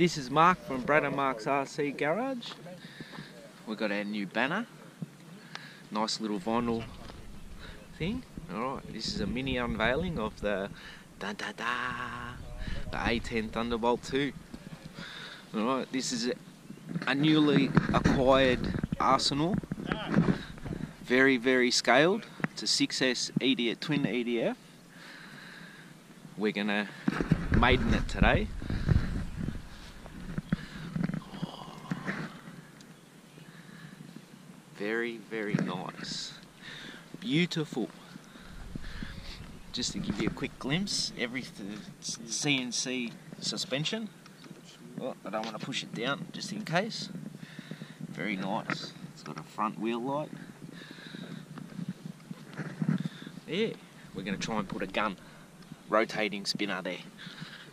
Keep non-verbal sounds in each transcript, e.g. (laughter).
This is Mark from Brad and Mark's RC Garage. We've got our new banner. Nice little vinyl thing. Alright, this is a mini unveiling of the da da da the A10 Thunderbolt 2. Alright, this is a newly acquired Arsenal. Very, very scaled. It's a 6S EDF, twin EDF. We're gonna maiden it today. Very, very nice. Beautiful. Just to give you a quick glimpse, every CNC suspension. Oh, I don't want to push it down just in case. Very nice. It's got a front wheel light. Yeah, we're going to try and put a gun, rotating spinner there.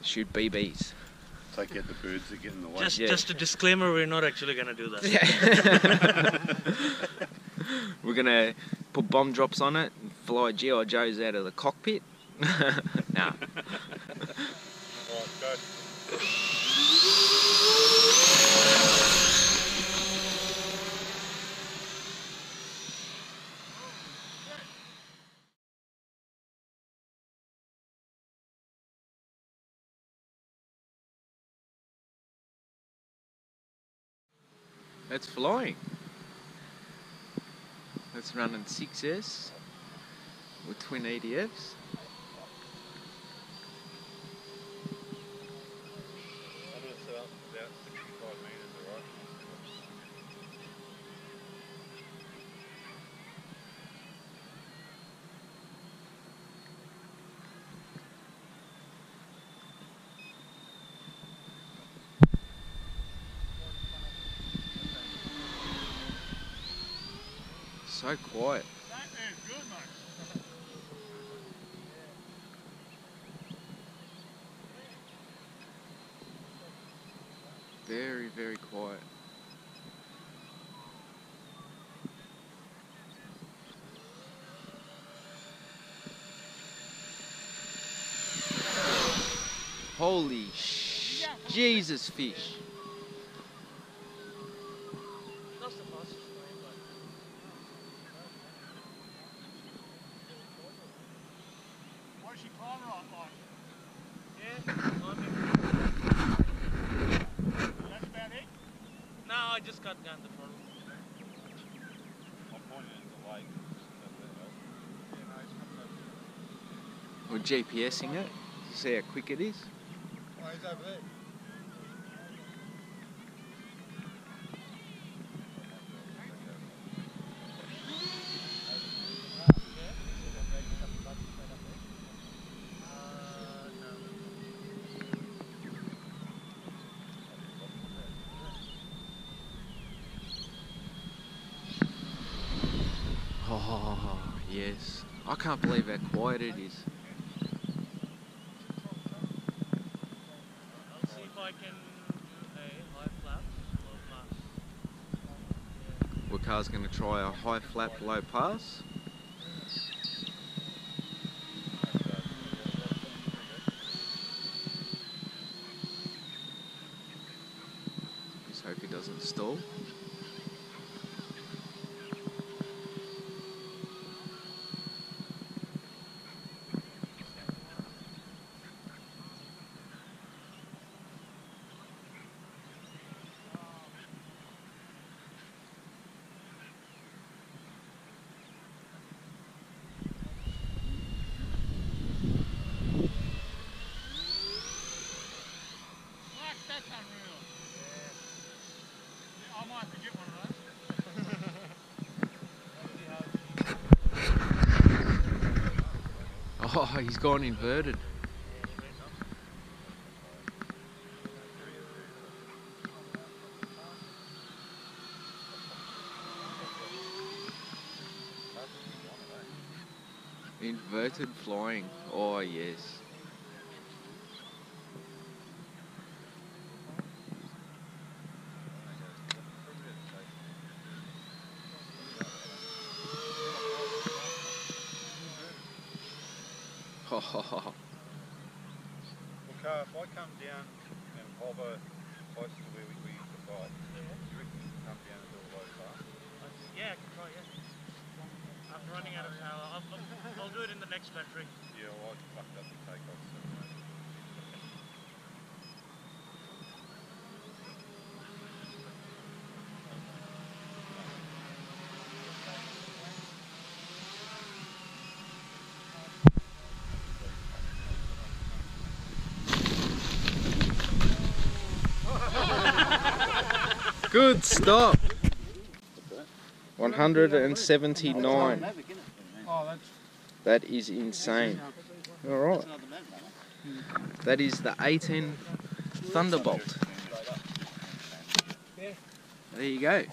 Shoot BBs. Take out the birds that get in the way. Just, Yeah. just a disclaimer: we're not actually going to do that. (laughs) We're gonna put bomb drops on it and fly G.I. Joes out of the cockpit. (laughs) nah. That's flying. That's running 6S with twin EDFs. I'm going to set up about 65 metres, alright? So quiet. Good. Very, very quiet. Holy sh- Jesus fish. That's the fastest flying one. What's she climbing right like? Yeah, That's about it? no, I just got down the front. I'm pointing at the lake. Yeah, no, he's coming over. We're GPSing it. See how quick it is. Oh, he's over there. Oh, yes. I can't believe how quiet it is. I'll see if I can do a high flap, low pass. Yeah. Waqar's going to try a high flap, low pass. Just hope he doesn't stall. Fuck, that's unreal. Yeah, I might have to get one of those. Oh, he's gone inverted. Inverted flying. Oh, yes. well, Car, if I come down and hover close to where we, we used to fight, yeah. you reckon you can come down and do a low pass? Yeah, I can try, yeah. I'm running out of power. I'll, I'll, I'll do it in the next battery. Yeah, well, I fucked up the takeoff, so. Good stop. 179. Oh, That is insane. All right. That is the A10 Thunderbolt. There you go.